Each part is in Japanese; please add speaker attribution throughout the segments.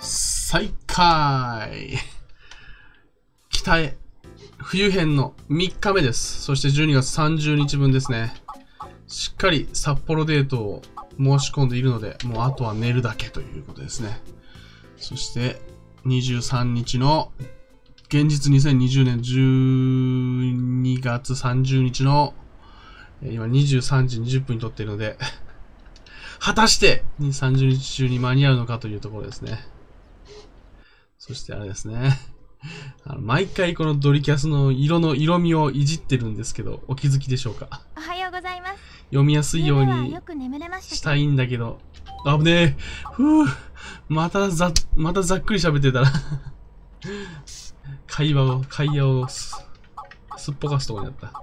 Speaker 1: 再開北へ冬編の3日目です。そして12月30日分ですね。しっかり札幌デートを申し込んでいるので、もうあとは寝るだけということですね。そして23日の現実2020年12月30日の今23時20分に撮っているので果たして30日中に間に合うのかというところですね。そしてあれですね。あの毎回このドリキャスの色の色味をいじってるんですけど、お気づきでしょうか？
Speaker 2: おはようございます。
Speaker 1: 読みやすいようにしたいんだけど、危ねえ。ふぅ。またざ、またざっくり喋ってたら 会話を、会話をすすっぽかすとこになった。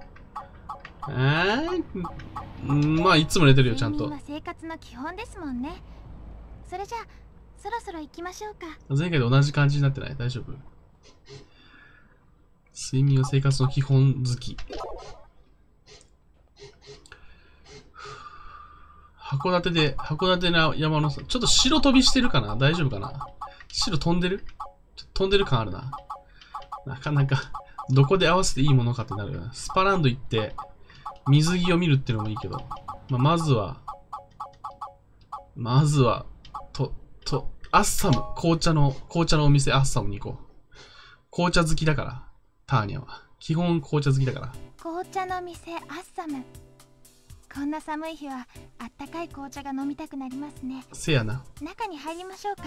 Speaker 1: えー、まあいつも寝てるよちゃんと。
Speaker 2: 生活の基本ですもんね。それじゃあそろそろ行きましょうか。
Speaker 1: 前回と同じ感じになってない？大丈夫？睡眠は生活の基本好き。函館で、函館の山の、ちょっと白飛びしてるかな？大丈夫かな？白飛んでる？飛んでる感あるな。なかなか、どこで合わせていいものかってなるよな。スパランド行って、水着を見るっていうのもいいけど、まあ、まずは、まずは、と、と、アッサム、紅茶の、紅茶のお店アッサムに行こう。紅茶好きだから、ターニャは。基本紅茶好きだから。
Speaker 2: 紅茶の店アッサム。こんな寒い日はあったかい紅茶が飲みたくなりますね。
Speaker 1: せやな。
Speaker 2: 中に入りましょうか。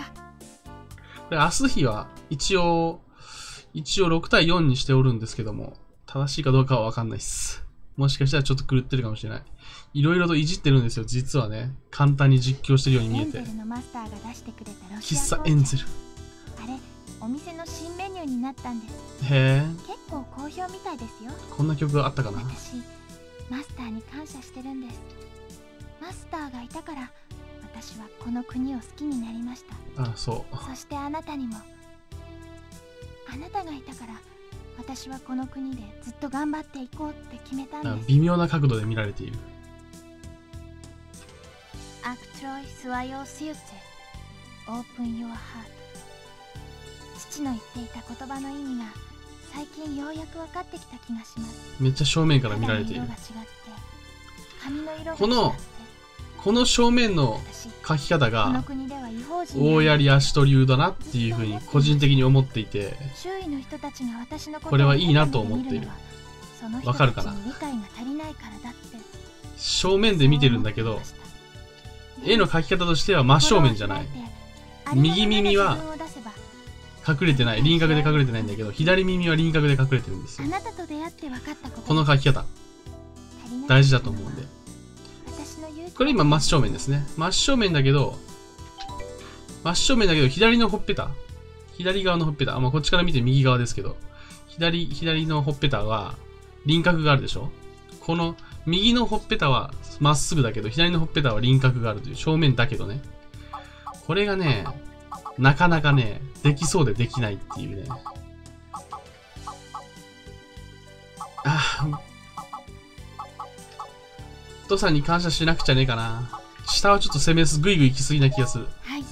Speaker 1: で明日日は一応、一応6対4にしておるんですけども、正しいかどうかはわかんないっす。もしかしたらちょっと狂ってるかもしれない。いろいろといじってるんですよ、実はね。簡単に実況してるように見えて。喫茶エンゼル。
Speaker 2: あれ、お店の新メニューになったんです。
Speaker 1: へえ。
Speaker 2: 結構好評みたいですよ。
Speaker 1: こんな曲があったかな？
Speaker 2: 私、マスターに感謝してるんです。マスターがいたから、私はこの国を好きになりました。
Speaker 1: あそ
Speaker 2: う。そしてあなたにも。あなたがいたから、私はこの国でずっと頑張っていこうって決めたんです。
Speaker 1: 微妙な角度で見られている。
Speaker 2: アクトロイスワヨシウセオープンヨアハート父の言っていた言葉の意味が最近ようやく分かってきた気がします。
Speaker 1: めっちゃ正面から見られているこのこの正面の書き方が大槍足取流だなっていうふうに個人的に思っていてこれはいいなと思っている。わかるかな？正面で見てるんだけど絵の描き方としては真正面じゃない。右耳は隠れてない輪郭で隠れてないんだけど左耳は輪郭で隠れてるんですよ。この描き方。大事だと思うんでこれ今真正面ですね。真正面だけど、真正面だけど、左のほっぺた。左側のほっぺた。まあ、こっちから見て右側ですけど、左、左のほっぺたは輪郭があるでしょ？この右のほっぺたはまっすぐだけど、左のほっぺたは輪郭があるという正面だけどね。これがね、なかなかね、できそうでできないっていうね。あ父さんに感謝しなくちゃねえかな。下はちょっと攻めす、ぐいぐい行きすぎな気がする。はい。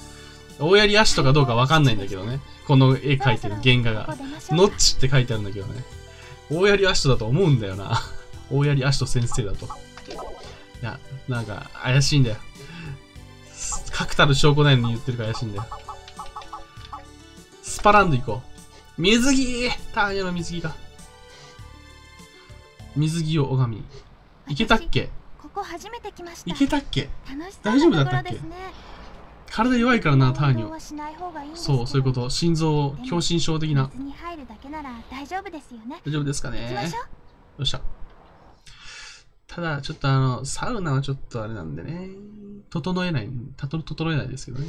Speaker 1: 大槍足とかどうかわかんないんだけどね。この絵描いてる原画が。ノッチって書いてあるんだけどね。大槍足とだと思うんだよな。大槍足と先生だと。いや、なんか、怪しいんだよ。確たる証拠ないのに言ってるから怪しいんだよ。スパランド行こう。水着ターニャの水着か。水着を拝み。いけたっけ？
Speaker 2: こ初めて来ました。
Speaker 1: 行けたっけ？大丈夫だったっけ、体弱いからなターニョそうそういうこと。心臓狭心症的な。
Speaker 2: 大丈夫ですよね。
Speaker 1: 大丈夫ですかね？よっしゃ。ただちょっとあのサウナはちょっとあれなんでね。整えない整えないですけどね。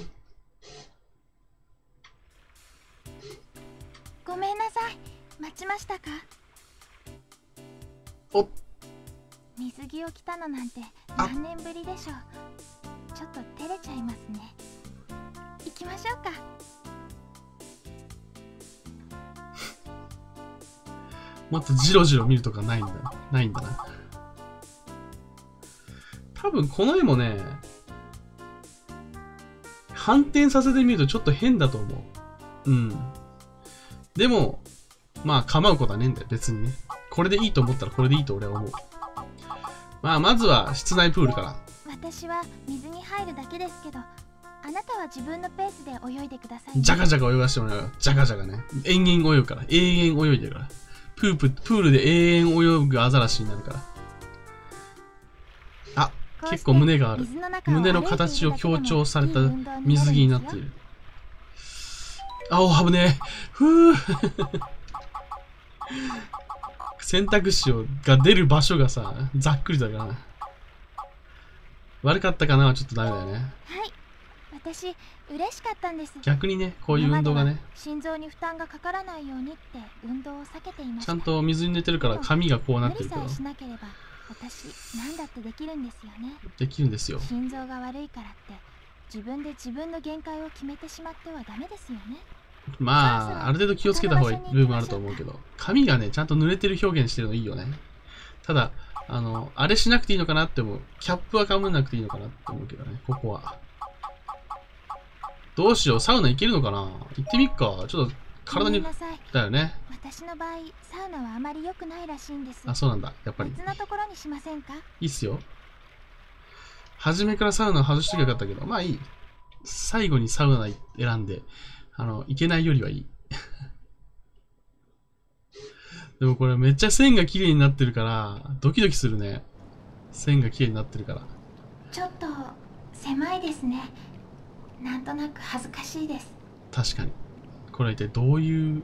Speaker 2: ごめんなさい。待ちましたか？
Speaker 1: おっ
Speaker 2: 水着を着たのなんて何年ぶりでしょうちょっと照れちゃいますね行きましょうか
Speaker 1: もっとジロジロ見るとかないんだないんだな多分この絵もね反転させてみるとちょっと変だと思う。うん。でも、まあ構うことはねえんだよ、別にね。これでいいと思ったらこれでいいと俺は思う。まあまずは室内プールから。
Speaker 2: 私は水に入るだけですけどあなたは自分のペースで泳いでくださいね
Speaker 1: ジャカジャカ泳がしてもらうよ。ジャカジャカね。延々泳ぐから。永遠泳いでるから。プープ、プールで永遠泳ぐアザラシになるから。あ、結構胸がある。胸の形を強調された水着になっている。あ、お、危ねえ。ふう選択肢をが出る場所がさ、ざっくりだから。悪かったかなはちょっとダメだよね。
Speaker 2: はい。私嬉しかったんです。
Speaker 1: 逆にね、こういう運動がね。
Speaker 2: 心臓に負担がかからないようにって運動を避けていました。
Speaker 1: ちゃんと水に寝てるから髪がこうなってるけど。
Speaker 2: 無理さえ、しなければ私何だってできるんですよね。
Speaker 1: できるんですよ。
Speaker 2: 心臓が悪いからって自分で自分の限界を決めてしまってはダメですよね
Speaker 1: まあ、ある程度気をつけた方がいい部分もあると思うけど、髪がね、ちゃんと濡れてる表現してるのいいよね。ただ、あの、あれしなくていいのかなって思う。キャップはかぶんなくていいのかなって思うけどね、ここは。どうしよう、サウナ行けるのかな？行ってみっか。ちょっと体にだよね。
Speaker 2: 私の場合サウナはあまり良くないらしいんです
Speaker 1: あ、そうなんだ。やっぱり。
Speaker 2: 別のところにしませんか？
Speaker 1: いいっすよ。初めからサウナ外しときゃよかったけど、まあいい。最後にサウナ選んで、あの、行けないよりはいい。でもこれめっちゃ線が綺麗になってるから、ドキドキするね。線が綺麗になってるから。
Speaker 2: ちょっと狭いですねなんとなく恥ずかしいです
Speaker 1: 確かに。これは一体どういう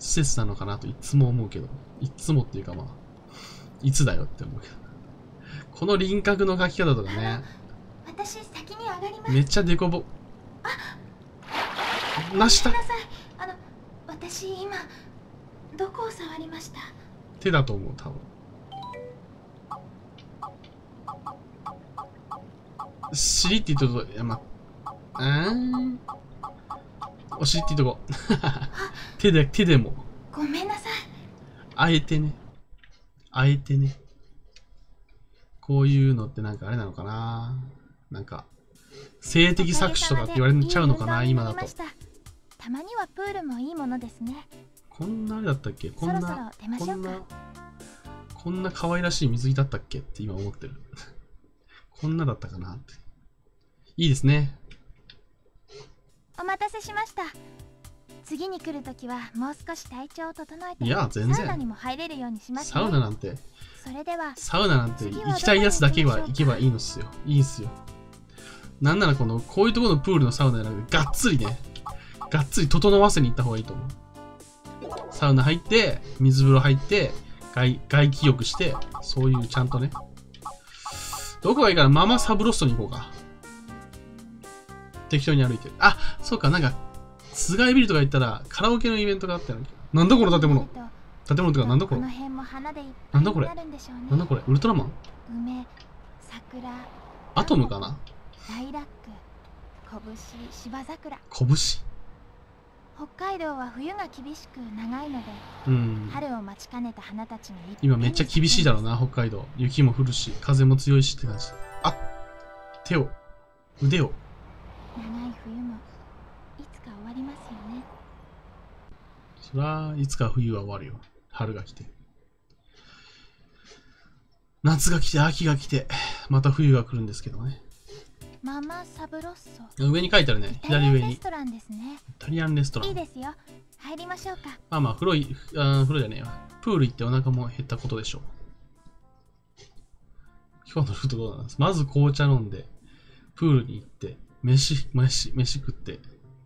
Speaker 1: 施設なのかなといつも思うけど。いつもっていうかまあ、いつだよって思うけど。この輪郭の描き方とかね、
Speaker 2: 私先に上がります
Speaker 1: めっちゃデコボ。なした
Speaker 2: ごめんなさいあの私今どこを触りました？
Speaker 1: 手だと思う、多分。尻って言うと、いや、ま、うー？ん。お尻って言うとこ。手で、手でも。
Speaker 2: ごめんなさい
Speaker 1: あえてね。あえてね。こういうのってなんかあれなのかな？なんか、性的搾取とかって言われちゃうのかな？今だと。
Speaker 2: たまにはプールもいいものですね
Speaker 1: こんなあれだったっけ？こんな、
Speaker 2: そろそろ出ましょうか
Speaker 1: こんな、可愛らしい水着だったっけって今思ってる。こんなだったかなって。いいですね。
Speaker 2: お待たせしました次に来るときはもう少し体調を整えて
Speaker 1: いや全然
Speaker 2: サウナにも入れるようにしますね
Speaker 1: サウナなんて、
Speaker 2: それでは
Speaker 1: サウナなんて行きたいやつだけは行けばいいのっすよ。いいっすよ。なんならこの、こういうところのプールのサウナじゃなくて、がっつりね、がっつり整わせに行った方がいいと思う。サウナ入って、水風呂入って、外外気浴して、そういうちゃんとね。どこがいいかな？ママサブロストに行こうか。適当に歩いて。る。あ、そうか、なんか、菅井ビルとか行ったら、カラオケのイベントがあったよね。なんだこの建物？建物ってか、なんだこれ？ないんだこれ？
Speaker 2: になるん
Speaker 1: だこれ？ウルトラマン？
Speaker 2: 梅桜。
Speaker 1: アトムかな？
Speaker 2: ライラック。拳芝桜。
Speaker 1: 拳？
Speaker 2: 北海道は冬が厳しく長いので
Speaker 1: うん。
Speaker 2: 春を待ちかねた花たちが
Speaker 1: 今めっちゃ厳しいだろう
Speaker 2: な
Speaker 1: な、北海道。雪も降るし、風も強いしって感じ。あ手を、腕を。
Speaker 2: 長い冬もいつか終わりますよね
Speaker 1: そら、いつか冬は終わるよ。春が来て。夏が来て、秋が来て、また冬が来るんですけどね。
Speaker 2: ママサブロッソ
Speaker 1: 上に書いてあるね。
Speaker 2: イタリア
Speaker 1: 左上に。イ
Speaker 2: ンレストランですね
Speaker 1: タリアンレストラン。
Speaker 2: いいですよ入りましょうか
Speaker 1: まあまあ、風呂い、あー風呂じゃねえわ。プール行ってお腹も減ったことでしょう。今日のルートどうなんですまず紅茶飲んで、プールに行って、飯、飯、飯食って、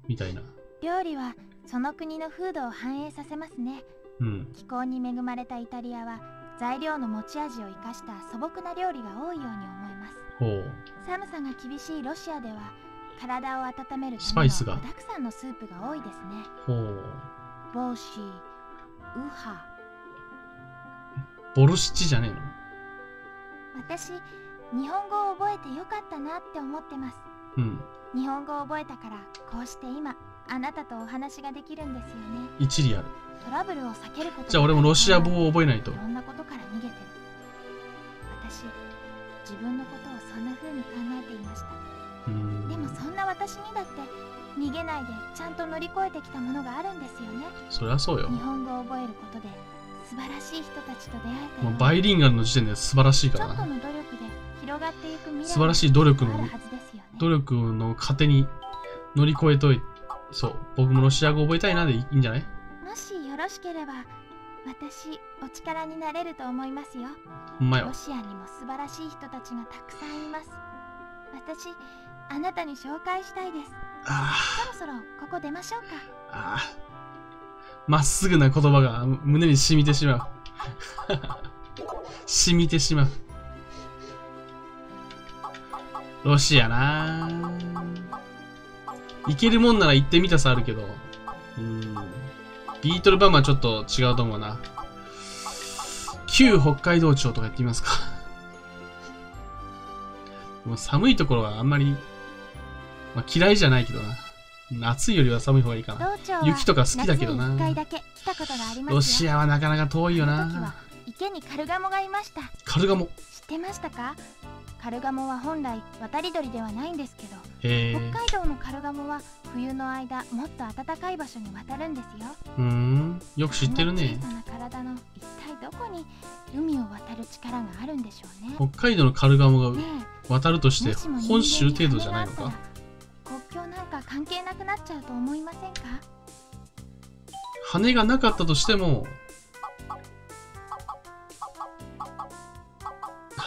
Speaker 1: みたいな。
Speaker 2: 料理はその国の風土を反映させますね
Speaker 1: うん。
Speaker 2: 気候に恵まれたイタリアは材料の持ち味を生かした素朴な料理が多いように思います。寒さが厳しいロシアでは体を温める
Speaker 1: スパイスが
Speaker 2: 具沢山のスープが多いですね
Speaker 1: ほう。
Speaker 2: ボーシーウハ
Speaker 1: ボルシチじゃねえの？
Speaker 2: 私日本語を覚えてよかったなって思ってます
Speaker 1: うん。
Speaker 2: 日本語を覚えたからこうして今あなたとお話ができるんですよね
Speaker 1: 一理ある。
Speaker 2: トラブルを避けること
Speaker 1: じゃあ俺もロシア語を覚えないと
Speaker 2: い。ろんなことから逃げてる私自分のことをそんな風に考えていました。でもそんな私にだって逃げないでちゃんと乗り越えてきたものがあるんですよね。
Speaker 1: そりゃそうよ。
Speaker 2: 日本語を覚えることで素晴らしい人たちと出会えたよ
Speaker 1: もうバイリンガルの時点で素晴らしいか
Speaker 2: ちょっとの努力で広がっていく未来
Speaker 1: 素晴らしい努力の努力の糧に乗り越えといそう僕もロシア語覚えたいなでいいんじゃない？
Speaker 2: もしよろしければ私お力になれると思いますよ。ロシアにも素晴らしい人たちがたくさんいます。私あなたに紹介したいです。
Speaker 1: あ
Speaker 2: そろそろここ出ましょうか。
Speaker 1: まっすぐな言葉が胸に染みてしまう。染みてしまう。ロシアな 行けるもんなら行ってみたさあるけど。うんビートルバムはちょっと違うと思うな。旧北海道庁とか行ってみますか。もう寒いところはあんまり、まあ、嫌いじゃないけどな。暑いよりは寒い方がいいかな。雪とか好きだけどな。ロシアはなかなか遠いよな。
Speaker 2: 池にカルガモがいました。
Speaker 1: カルガモ。
Speaker 2: 知ってましたか？カルガモは本来渡り鳥ではないんですけど北海道のカルガモは冬の間もっと暖かい場所に渡るんですよ。
Speaker 1: うーん。よく知ってるね。
Speaker 2: 小さな体の一体どこに海を渡る力があるんでしょうね。
Speaker 1: 北海道のカルガモが
Speaker 2: ね
Speaker 1: 渡るとして本州程度じゃないのか？
Speaker 2: 国境なんか関係なくなっちゃうと思いませんか？
Speaker 1: 羽がなかったとしても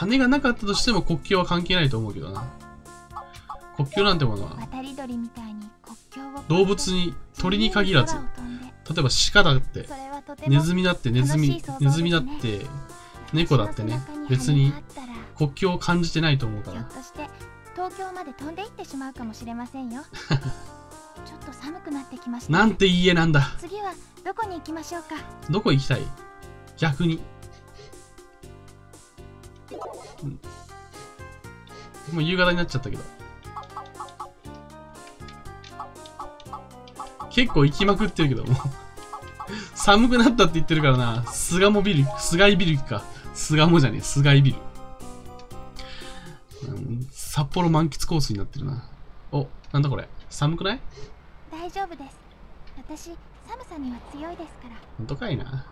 Speaker 1: 羽がなかったとしても国境は関係ないと思うけどな。国境なんてものは動物に鳥に限らず例えば鹿だってネズミだってネズミネズミだって猫だってね別に国境を感じてないと思うから。
Speaker 2: 東京まで飛んで行ってしまうかもしれませんよ。ちょっと寒くなってきました
Speaker 1: なんていい家なんだ。
Speaker 2: 次はどこに行きましょうか？
Speaker 1: どこ行きたい？逆に。うんもう夕方になっちゃったけど。結構行きまくってるけど、もう。寒くなったって言ってるからな。巣鴨ビル、菅井ビルか。巣鴨じゃねえ、菅井ビル。うん札幌満喫コースになってるな。お、なんだこれ。寒くない？
Speaker 2: 大丈夫です私寒さには強いですから
Speaker 1: 本当かいな。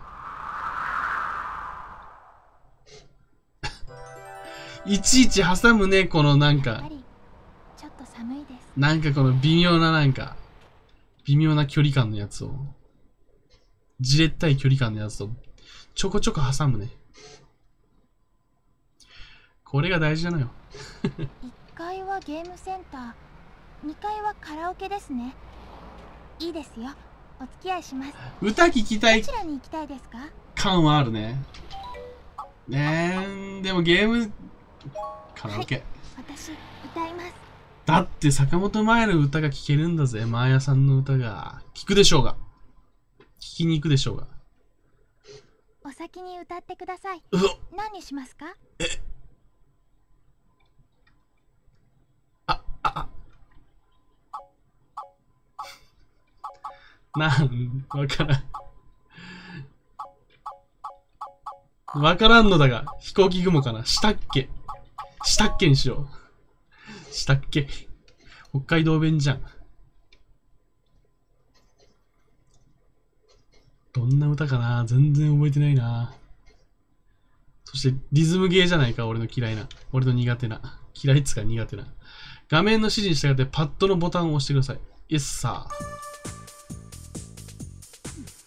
Speaker 1: いちいち挟むね、このなんか、
Speaker 2: やっぱりちょっと寒いです。
Speaker 1: なんかこの微妙ななんか、微妙な距離感のやつを、じれったい距離感のやつを、ちょこちょこ挟むね。これが大事なのよ。
Speaker 2: 1階はゲームセンター2階はカラオケですね。いいですよ。お付き合いします。
Speaker 1: 歌聞きたい
Speaker 2: どちらに行きたいですか？
Speaker 1: 感はあるね。ねえ、でもゲーム、カラオケ。
Speaker 2: 私歌います
Speaker 1: だって坂本真綾の歌が聴けるんだぜ。真綾さんの歌が。聞くでしょうが。聞きに行くでしょうが。
Speaker 2: お先に歌ってください何にしますか？
Speaker 1: なん、わからん。わからんのだが、飛行機雲かなしたっけ？したっけにしよう。したっけ北海道弁じゃん。どんな歌かな？全然覚えてないな。そして、リズムゲーじゃないか、俺の嫌いな。俺の苦手な。嫌いっつか苦手な。画面の指示に従ってパッドのボタンを押してください。イエスさ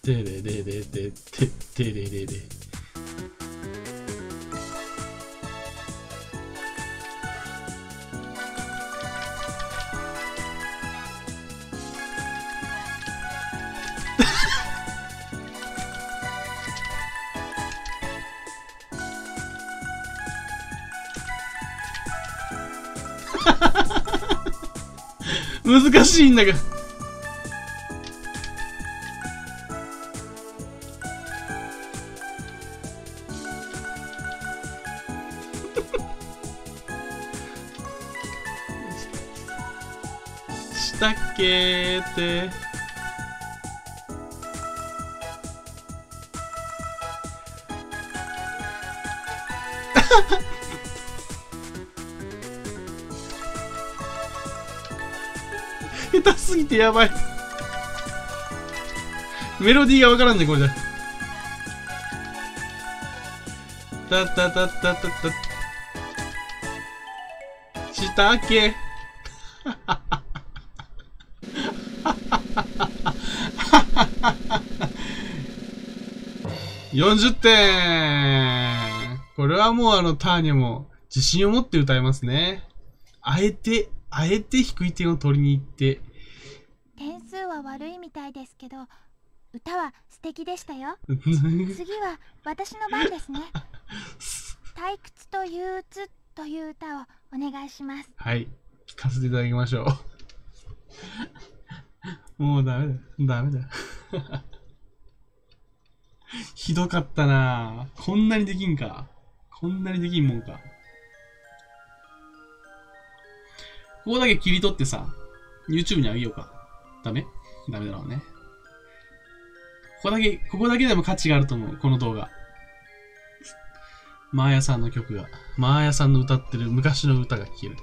Speaker 1: ー。でれれれれででれれれ。難しいんだが。したっけーって。てやばい。メロディーがわからんね、これじゃ。たたたたたた。したっけ？40点これはもうあのターニャも自信を持って歌えますね。あえて、あえて低い点を取りに行って。
Speaker 2: は悪いみたいですけど、歌は素敵でしたよ。次は私の番ですね。退屈と憂鬱という歌をお願いします。
Speaker 1: はい、聞かせていただきましょう。もうダメだ。ダメだ。ひどかったなこんなにできんか。こんなにできんもんか。ここだけ切り取ってさ、YouTube にあげようか。ダメ？ダメだろうね。ここだけ、ここだけでも価値があると思う、この動画。マーヤさんの曲が、マーヤさんの歌ってる昔の歌が聴ける。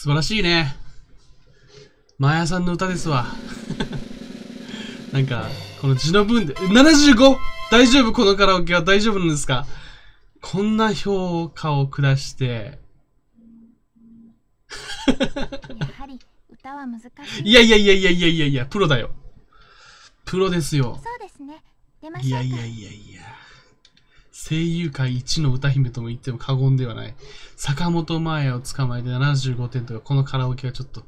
Speaker 1: 素晴らしいね。マヤさんの歌ですわ。なんか、この字の分で、75! 大丈夫？このカラオケは大丈夫なんですか？こんな評価を下して。
Speaker 2: やはり歌は難しい。
Speaker 1: いやいやいやいやいやいやいや、プロだよ。プロですよ。
Speaker 2: そうですね。出ましいや
Speaker 1: いやいやいや。声優界一の歌姫とも言っても過言ではない。坂本真綾を捕まえて75点とか、このカラオケはちょっと、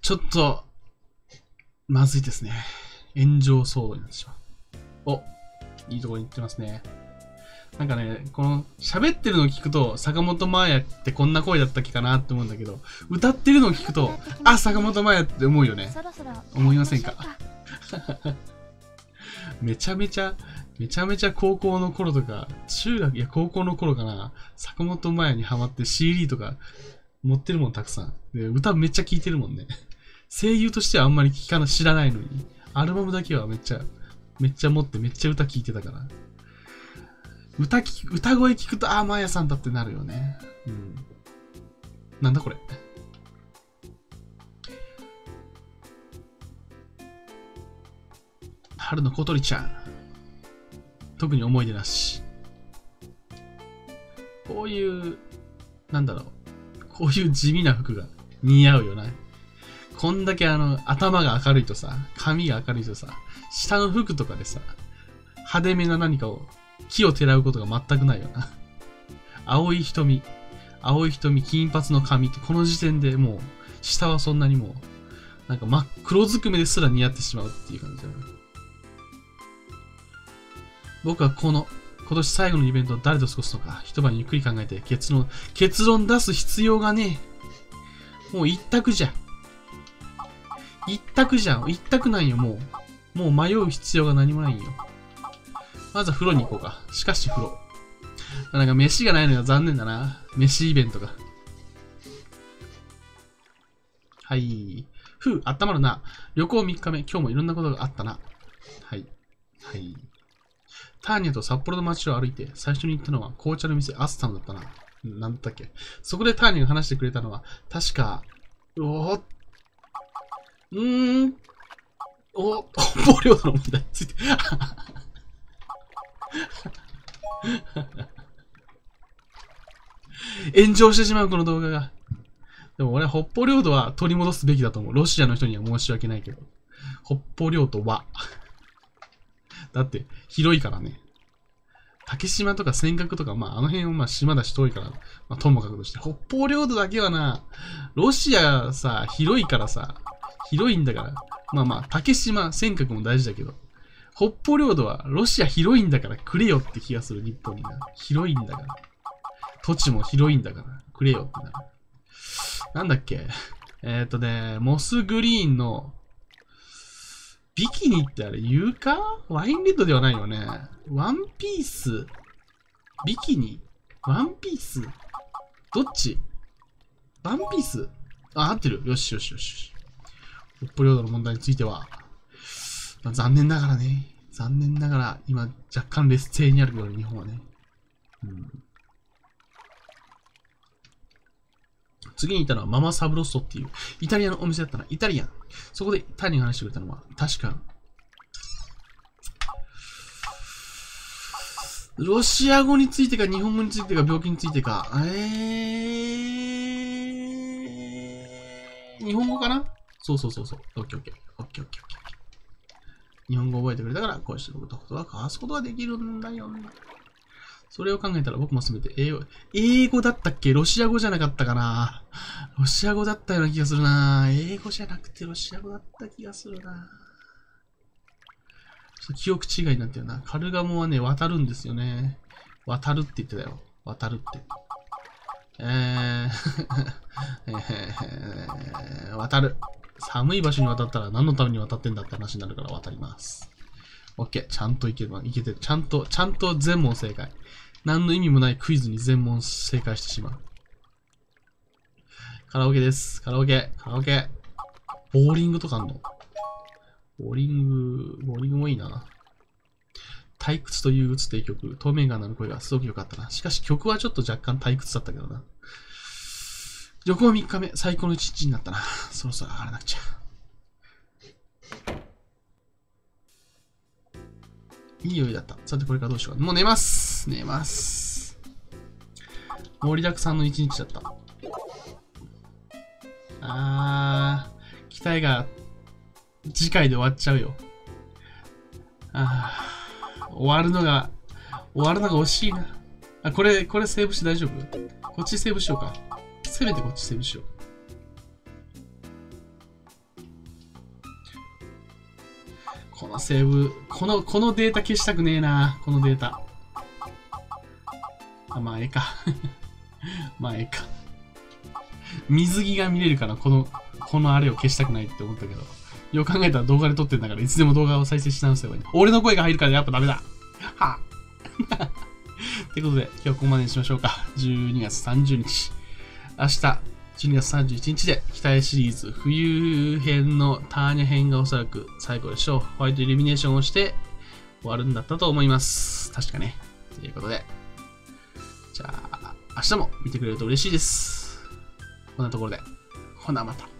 Speaker 1: ちょっと、まずいですね。炎上騒動になってしまう。お、いいとこに行ってますね。なんかね、この喋ってるのを聞くと、坂本真綾ってこんな声だったっけかなって思うんだけど、歌ってるのを聞くと、あ、坂本真綾って思うよね。思いませんかめちゃめちゃめちゃめちゃ高校の頃とか、中学、いや高校の頃かな、坂本真綾にハマって CD とか持ってるもんたくさん。で、歌めっちゃ聴いてるもんね。声優としてはあんまり聞かな、知らないのに、アルバムだけはめっちゃ、めっちゃ持ってめっちゃ歌聴いてたから。歌き、歌声聞くと、ああ、真綾さんだってなるよね。うん。なんだこれ。春の小鳥ちゃん。特に思い出なし。こういう、なんだろう。こういう地味な服が似合うよな。こんだけあの、頭が明るいとさ、髪が明るいとさ、下の服とかでさ、派手めな何かを、木をてらうことが全くないよな。青い瞳、青い瞳、金髪の髪って、この時点でもう、下はそんなにもう、なんか真っ黒ずくめですら似合ってしまうっていう感じだよな。僕はこの今年最後のイベントを誰と過ごすのか、一晩ゆっくり考えて結論、結論出す必要がねえ。もう一択じゃん。一択じゃん。一択なんよ、もう。もう迷う必要が何もないんよ。まずは風呂に行こうか。しかし風呂。なんか飯がないのが残念だな。飯イベントが。はい。ふう、温まるな。旅行3日目。今日もいろんなことがあったな。はい。はい。ターニャと札幌の街を歩いて、最初に行ったのは紅茶の店アスタムだったな。なんだっけ？そこでターニャが話してくれたのは、確か、おー、うーん、お、北方領土の問題について。炎上してしまう、この動画が。でも俺、北方領土は取り戻すべきだと思う。ロシアの人には申し訳ないけど。北方領土は。だって、広いからね。竹島とか尖閣とか、まあ、あの辺はまあ島だし遠いから、まあ、ともかくとして。北方領土だけはな、ロシアさ、広いからさ、広いんだから。まあまあ、竹島、尖閣も大事だけど。北方領土はロシア広いんだからくれよって気がする、日本にな。広いんだから。土地も広いんだから、くれよってな。なんだっけ？えっ、とね、モスグリーンの、ビキニってあれ、床ワインレッドではないよね。ワンピース。ビキニ。ワンピース。どっち？ワンピース。あ、合ってる。よしよしよし。北方領土の問題については、まあ、残念ながらね、残念ながら今若干劣勢にあるけど、日本はね。うん。次にいたのはママサブロッソっていうイタリアのお店だったな。イタリアン。そこでタニーが話してくれたのは、確か、ロシア語についてか、日本語についてか、病気についてか、えー、日本語かな？そうそうそうそう。オッケーオッケー。オッケーオッケーオッケー。日本語覚えてくれたから、こうしてことは交わすことができるんだよね。それを考えたら僕もすべて英語、英語だったっけロシア語じゃなかったかなロシア語だったような気がするな英語じゃなくてロシア語だった気がするなちょっと記憶違いになったよな。カルガモはね、渡るんですよね。渡るって言ってたよ。渡るって。えーえー、渡る。寒い場所に渡ったら何のために渡ってんだって話になるから渡ります。オッケー。ちゃんといけば、いけてる。ちゃんと、ちゃんと全問正解。何の意味もないクイズに全問正解してしまう。カラオケです。カラオケ。カラオケ。ボーリングとかあんの？ボーリング、ボーリングもいいな。退屈と憂鬱っていう曲、透明感のある声がすごく良かったな。しかし曲はちょっと若干退屈だったけどな。旅行3日目、最高の一日になったな。そろそろ上がらなくちゃ。いい酔いだった。さて、これからどうしようか。もう寝ます。寝ます。盛りだくさんの一日だった。あー、期待が次回で終わっちゃうよ。あー、終わるのが、終わるのが惜しいな。あ、これ、これセーブして大丈夫？こっちセーブしようか。せめてこっちセーブしよう。このセーブ、この、このデータ消したくねえな、このデータ。あ、まあ、ええか。まあ、ええか。水着が見れるから、この、このあれを消したくないって思ったけど。よく考えたら動画で撮ってんだから、いつでも動画を再生し直せばいい。俺の声が入るからやっぱダメだ。はぁ。ってことで、今日はここまでにしましょうか。12月30日。明日、12月31日で、期待シリーズ冬編のターニャ編がおそらく最後でしょう。ホワイトイルミネーションをして終わるんだったと思います。確かね。ということで。じゃあ、明日も見てくれると嬉しいです。こんなところで。ほなまた。